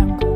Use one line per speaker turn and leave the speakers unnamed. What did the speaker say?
jungle.